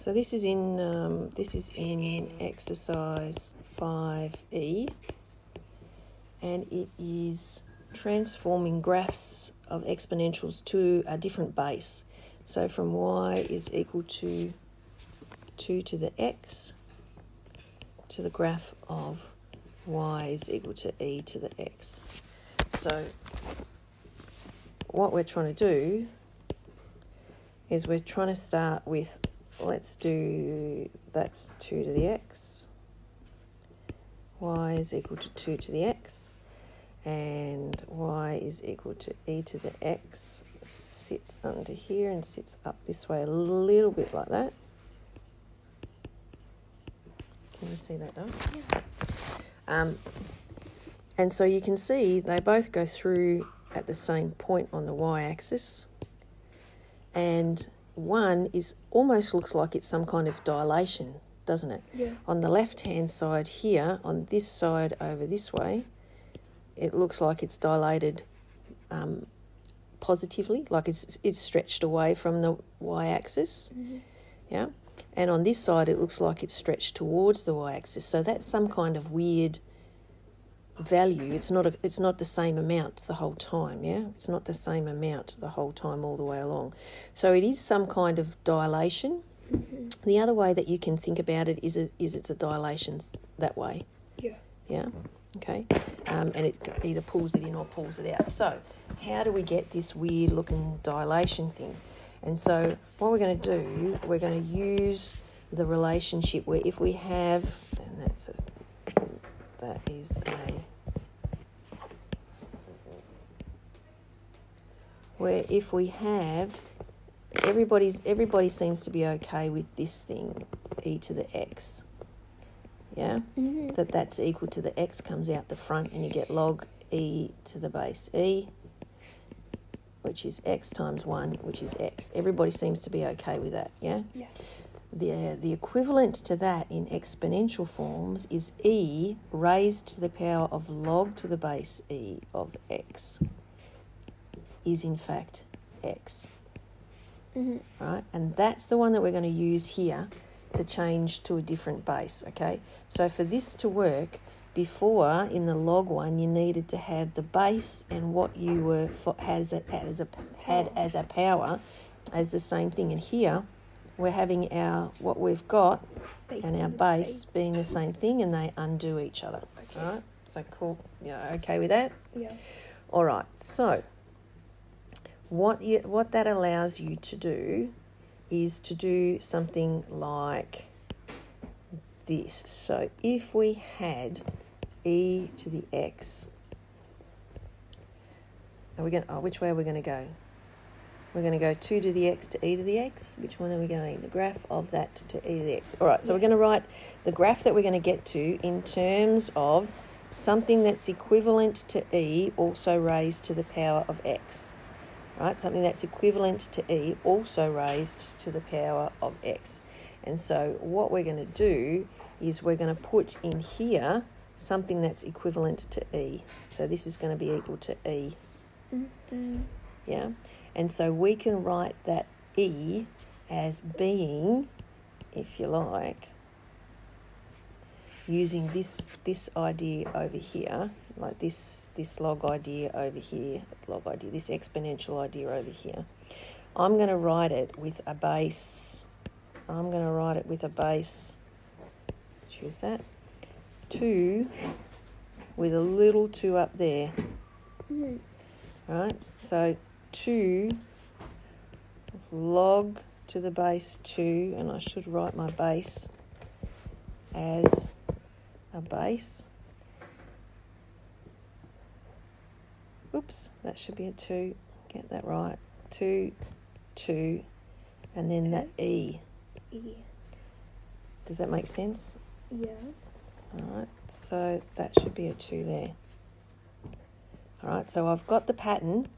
So this is in um, this is in exercise five E, and it is transforming graphs of exponentials to a different base. So from y is equal to two to the x to the graph of y is equal to e to the x. So what we're trying to do is we're trying to start with let's do that's 2 to the x y is equal to 2 to the x and y is equal to e to the x sits under here and sits up this way a little bit like that can you see that, Doug? Yeah. Um, and so you can see they both go through at the same point on the y-axis. And one is almost looks like it's some kind of dilation, doesn't it? Yeah. On the left-hand side here, on this side over this way, it looks like it's dilated um, positively, like it's it's stretched away from the y-axis. Mm-hmm. Yeah and on this side it looks like it's stretched towards the y-axis so that's some kind of weird value it's not a, it's not the same amount the whole time yeah? It's not the same amount the whole time all the way along. So it is some kind of dilation. Mm-hmm. the other way that you can think about it is a, is it's a dilation that way. Yeah. Yeah? Okay. Um, and it either pulls it in or pulls it out. So how do we get this weird looking dilation thing? And so, what we're going to do, we're going to use the relationship where if we have, and that's a, that is a where if we have everybody's everybody seems to be okay with this thing e to the x yeah mm-hmm. that that's equal to the x comes out the front and you get log e to the base e which is x times 1, which is x. Everybody seems to be okay with that, yeah? Yeah. The, the equivalent to that in exponential forms is e raised to the power of log to the base e of x is in fact x. Mm-hmm. Right? And that's the one that we're going to use here to change to a different base, okay? So for this to work, before in the log one you needed to have the base and what you were for has a, as a had as a power as the same thing and here we're having our what we've got base and our base, being the same thing and they undo each other okay. all right so cool yeah okay with that yeah all right so what you what that allows you to do is to do something like this. So if we had e to the x, are we going? Oh, which way are we going to go? We're going to go 2 to the x to e to the x. Which one are we going? The graph of that to e to the x. All right, so yeah. we're going to write the graph that we're going to get to in terms of something that's equivalent to e also raised to the power of x. Right, something that's equivalent to e also raised to the power of x. And so what we're going to do is we're going to put in here something that's equivalent to E. So this is going to be equal to E. Mm-hmm. Yeah? And so we can write that E as being, if you like, using this this idea over here, like this this log idea over here, log idea, this exponential idea over here. I'm going to write it with a base. I'm going to write it with a base choose that. 2 with a little 2 up there. Mm. Right, so 2 log to the base 2, and I should write my base as a base. Oops, that should be a 2. Get that right. 2, 2, and then that E. E. Does that make sense? Yeah. Alright, so that should be a 2 there. Alright, so I've got the pattern.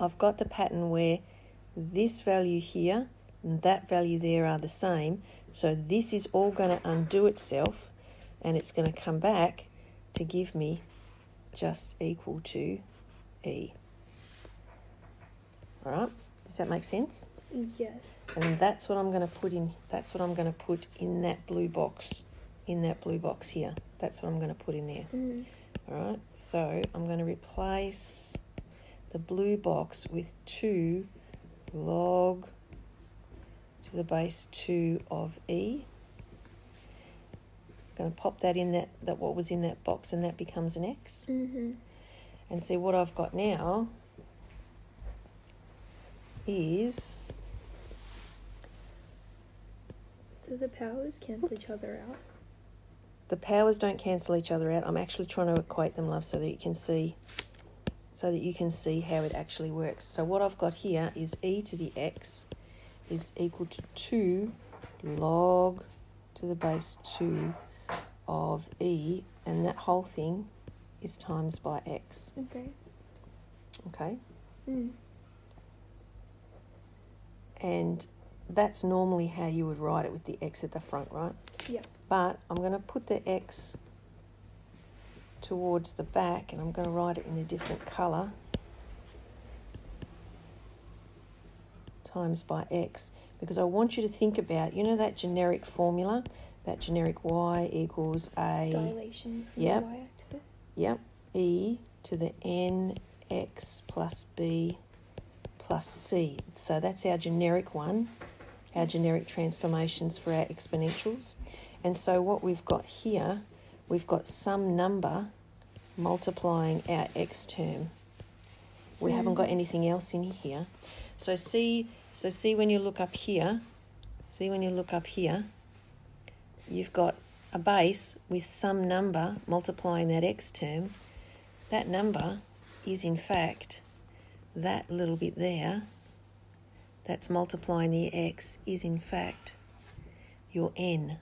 I've got the pattern where this value here and that value there are the same. So this is all going to undo itself and it's going to come back to give me just equal to E. Alright, does that make sense? Yes. And that's what I'm going to put in. That's what I'm going to put in that blue box. In that blue box here. That's what I'm going to put in there. Mm. All right. So I'm going to replace the blue box with 2 log to the base 2 of E. I'm going to pop that in that, that what was in that box and that becomes an x. Mm-hmm. And see what I've got now is Do the powers cancel Oops. each other out? the powers don't cancel each other out. I'm actually trying to equate them, love, so that you can see so that you can see how it actually works. So what I've got here is e to the x is equal to 2 log to the base 2 of e and that whole thing is times by x. Okay. Okay? Mm. And that's normally how you would write it with the x at the front, right? Yeah. But I'm going to put the x towards the back and I'm going to write it in a different colour. Times by x because I want you to think about, you know, that generic formula, that generic y equals a Dilation from Yep. the y-axis. Yep. E to the n x plus b plus c. So that's our generic one, our generic transformations for our exponentials. And so what we've got here, we've got some number multiplying our x term. We haven't got Mhm. anything else in here. So see, so see when you look up here, see when you look up here, you've got a base with some number multiplying that x term. That number is in fact that little bit there that's multiplying the x is in fact your n.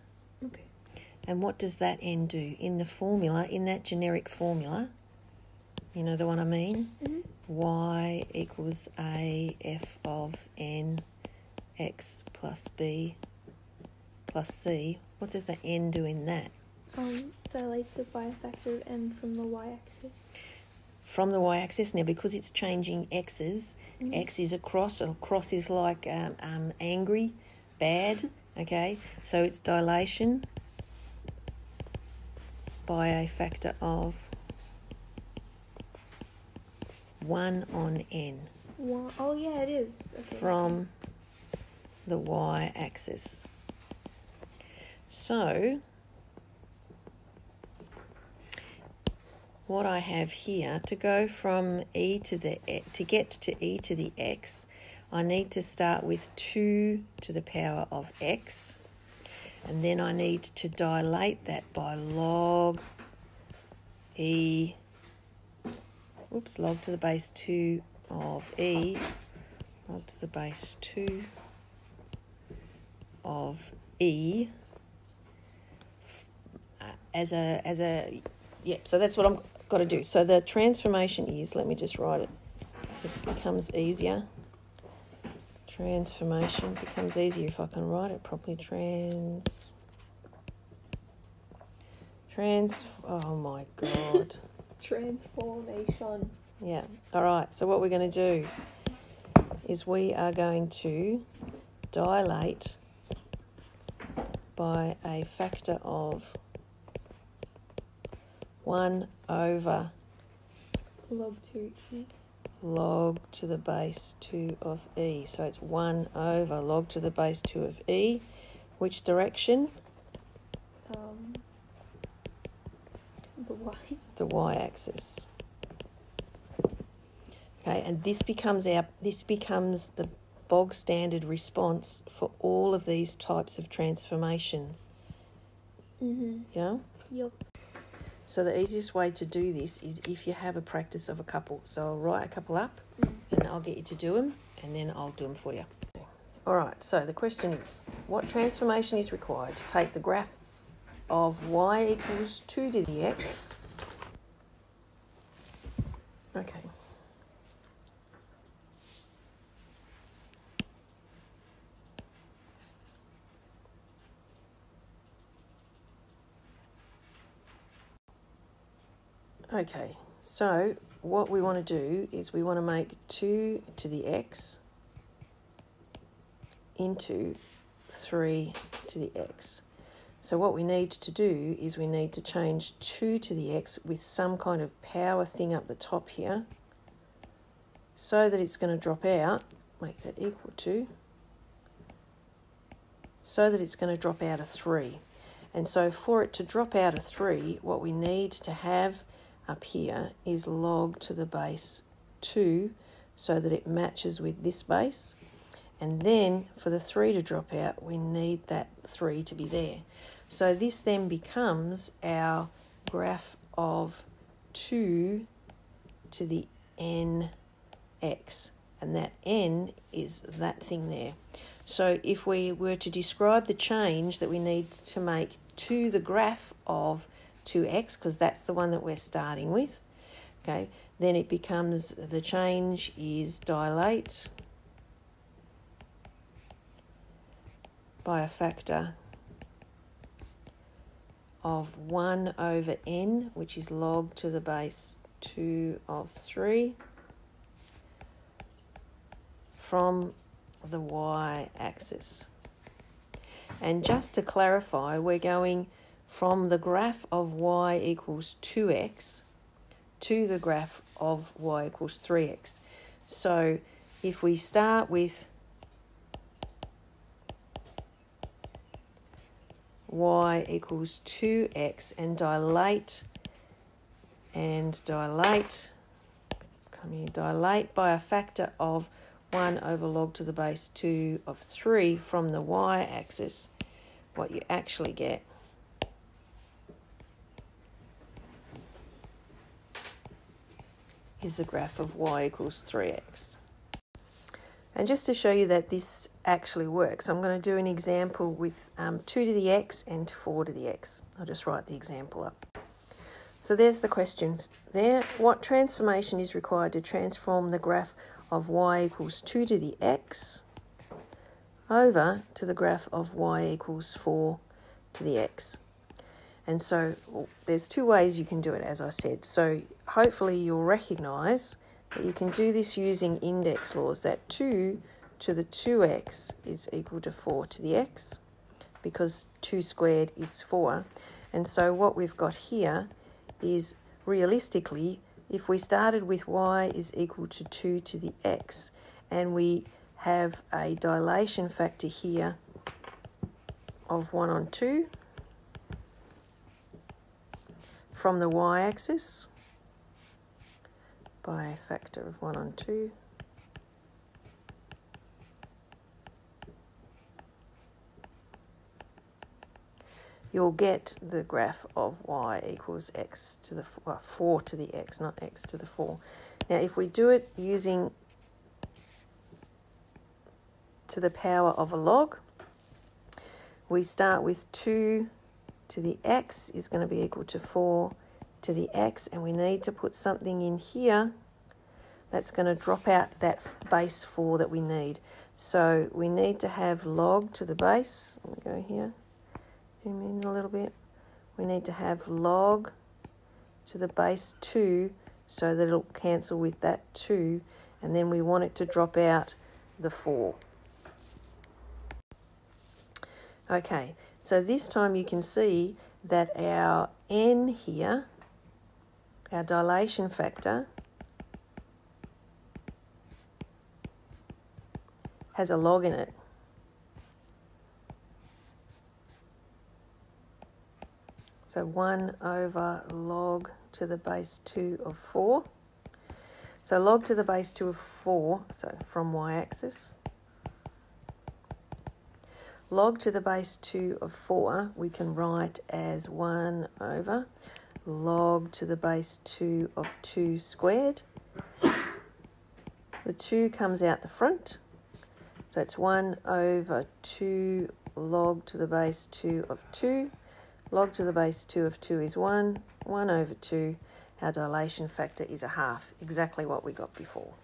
And what does that n do? In the formula, in that generic formula, you know the one I mean? Mm-hmm. y equals a f of n x plus b plus c. What does the n do in that? Um, dilates it by a factor of n from the y-axis. From the y-axis now, because it's changing x's, Mhm. x is a cross. A cross is like um, um, angry, bad. Okay, so it's dilation by a factor of one on n. One, oh yeah, it is. Okay. from the y axis. So, what I have here to go from e to the to get to e to the x, I need to start with 2 to the power of x, and then I need to dilate that by log e. Oops log to the base 2 of e. Log to the base 2 of e. As a as a yep so that's what I'm got to do. So the transformation is let me just write it it becomes easier transformation becomes easier if I can write it properly trans trans oh my god Transformation. Yeah. All right. So what we're going to do is we are going to dilate by a factor of 1 over Log two. Log to the base 2 of e. So it's 1 over log to the base 2 of e. Which direction? Um. The y. the y-axis. Okay, and this becomes our this becomes the bog standard response for all of these types of transformations. Mm-hmm. Yeah. Yep. So the easiest way to do this is if you have a practice of a couple. So I'll write a couple up, Mm. and I'll get you to do them, and then I'll do them for you. All right. So the question is, what transformation is required to take the graph of y equals two to the x? Okay. Okay, so what we want to do is we want to make 2 to the x into 3 to the x. So what we need to do is we need to change 2 to the x with some kind of power thing up the top here so that it's going to drop out, make that equal to, so that it's going to drop out a 3. And so for it to drop out a 3, what we need to have up here is log to the base 2 so that it matches with this base. And then for the 3 to drop out, we need that 3 to be there. So this then becomes our graph of 2 to the nx. And that n is that thing there. So if we were to describe the change that we need to make to the graph of 2x, because that's the one that we're starting with, okay, then it becomes the change is dilate by a factor of 1 over n, which is log to the base 2 of 3, from the y-axis. And just to clarify, we're going from the graph of y equals 2x to the graph of y equals 3x. So if we start with y equals 2x and dilate and dilate, come here, dilate by a factor of 1 over log to the base 2 of 3 from the y-axis, what you actually get is the graph of y equals 3x. And just to show you that this actually works, I'm going to do an example with um, 2 to the x and 4 to the x. I'll just write the example up. So there's the question there. What transformation is required to transform the graph of y equals 2 to the x over to the graph of y equals 4 to the x? And so well, there's two ways you can do it, as I said. So hopefully you'll recognise that you can do this using index laws, that 2 to the 2x is equal to 4 to the x, because 2 squared is 4. And so what we've got here is realistically, if we started with y is equal to 2 to the x, and we have a dilation factor here of 1 on 2, from the y-axis by a factor of 1 on 2. You'll get the graph of y equals x to the well, 4 to the x, not x to the 4. Now, if we do it using to the power of a log, we start with 2 to the x is going to be equal to 4 to the x, and we need to put something in here that's going to drop out that base 4 that we need. So we need to have log to the base. Let me go here, zoom in a little bit. We need to have log to the base 2 so that it'll cancel with that 2, and then we want it to drop out the 4. Okay, so this time you can see that our n here, our dilation factor, has a log in it. So 1 over log to the base 2 of 4. So log to the base 2 of 4, so from y-axis, log to the base 2 of 4 we can write as 1 over log to the base 2 of 2 squared. The 2 comes out the front, so it's 1 over 2 log to the base 2 of 2. Log to the base 2 of 2 is 1, 1 over 2. Our dilation factor is a half, exactly what we got before.